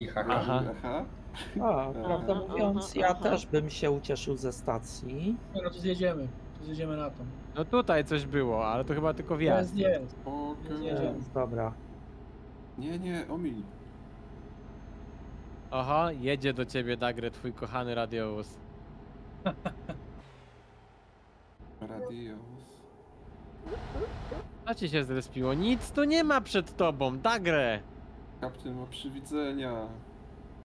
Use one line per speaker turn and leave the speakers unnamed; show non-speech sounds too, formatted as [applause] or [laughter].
I haha.
Aha.
Aha.
A, prawda
Aha,
mówiąc,
aha,
ja
aha.
też bym się ucieszył ze stacji.
Nie, no to zjedziemy. To zjedziemy na to.
No tutaj coś było, ale to chyba tylko wjazd.
Jest, jest.
Więc dobra.
Nie, nie, omil.
Oho, jedzie do ciebie Dagre, twój kochany radiowóz. [laughs]
Radios.
Co ci się zrespiło? Nic tu nie ma przed tobą, Dagre!
Kapten ma przywidzenia.